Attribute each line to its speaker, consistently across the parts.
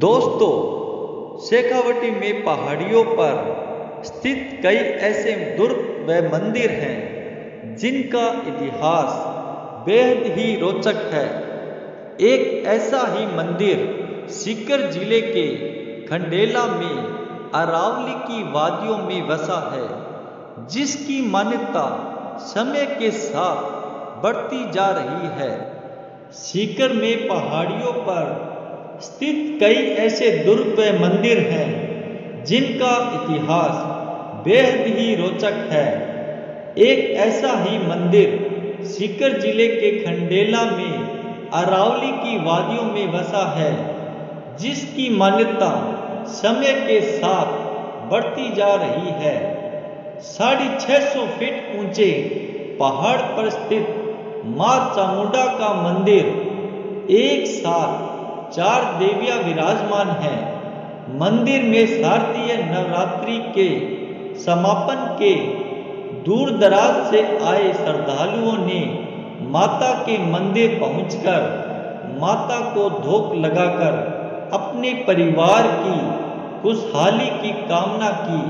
Speaker 1: दोस्तों, शेखावटी में पहाड़ियों पर स्थित कई ऐसे दुर्ग व मंदिर हैं, जिनका इतिहास बेहद ही रोचक है। एक ऐसा ही मंदिर सीकर ज़िले के खंडेला में अरावली की वादियों में बसा है, जिसकी मान्यता समय के साथ बढ़ती जा रही है। सीकर में पहाड़ियों पर स्थित कई ऐसे दुर्ग मंदिर हैं, जिनका इतिहास बेहद ही रोचक है। एक ऐसा ही मंदिर सीकर ज़िले के खंडेला में अरावली की वादियों में बसा है, जिसकी मान्यता समय के साथ बढ़ती जा रही है। साढ़े छह सौ फीट ऊँचे पहाड़ पर स्थित माँ चामुंडा का मंदिर एक साथ चार देवियाँ विराजमान हैं। मंदिर में शारदीय नवरात्रि के समापन के दूर दराज से आए श्रद्धालुओं ने माता के मंदिर पहुंचकर माता को धोख लगाकर अपने परिवार की खुशहाली की कामना की।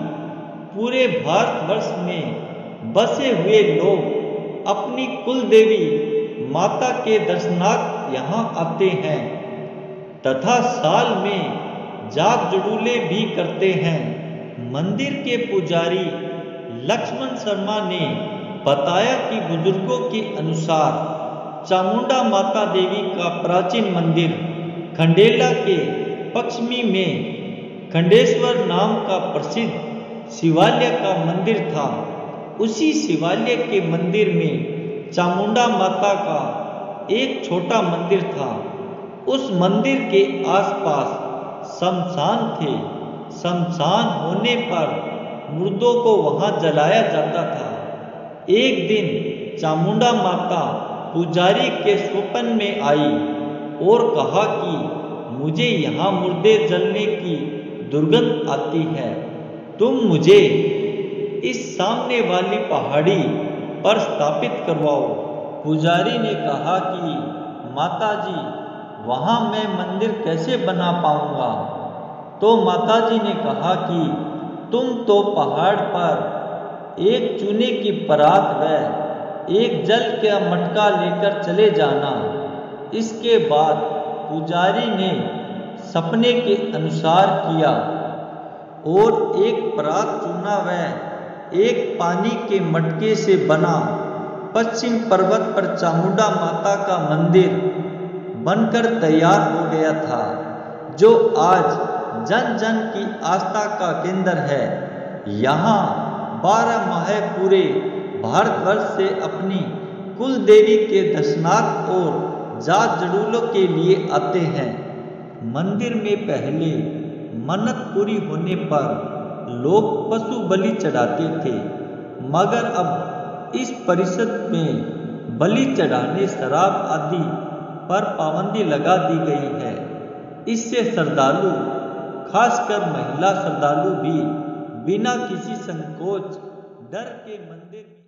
Speaker 1: पूरे भारतवर्ष में बसे हुए लोग अपनी कुल देवी माता के दर्शनार्थ यहाँ आते हैं। तथा साल में जाग जड़ूले भी करते हैं। मंदिर के पुजारी लक्ष्मण शर्मा ने बताया कि बुज़ुर्गों के अनुसार चामुंडा माता देवी का प्राचीन मंदिर खंडेला के पश्चिमी में खंडेश्वर नाम का प्रसिद्ध शिवालय का मंदिर था। उसी शिवालय के मंदिर में चामुंडा माता का एक छोटा मंदिर था। उस मंदिर के आसपास शमशान थे। शमशान होने पर मुर्दों को वहाँ जलाया जाता था। एक दिन चामुंडा माता पुजारी के स्वप्न में आई और कहा कि मुझे यहाँ मुर्दे जलने की दुर्गंध आती है। तुम मुझे इस सामने वाली पहाड़ी पर स्थापित करवाओ। पुजारी ने कहा कि माता जी वहाँ मैं मंदिर कैसे बना पाऊँगा? तो माताजी ने कहा कि तुम तो पहाड़ पर एक चूने की परात व एक जल का मटका लेकर चले जाना। इसके बाद पुजारी ने सपने के अनुसार किया और एक परात चूना व एक पानी के मटके से बना पश्चिम पर्वत पर चामुंडा माता का मंदिर बनकर तैयार हो गया था, जो आज जन जन की आस्था का केंद्र है। यहाँ बारह माह पूरे भारतवर्ष से अपनी कुल देवी के दर्शनार्थ और जात जड़ूलों के लिए आते हैं। मंदिर में पहले मन्नत पूरी होने पर लोग पशु बलि चढ़ाते थे, मगर अब इस परिषद में बलि चढ़ाने, शराब आदि पर पाबंदी लगा दी गई है। इससे श्रद्धालु, खासकर महिला श्रद्धालु भी बिना किसी संकोच डर के मंदिर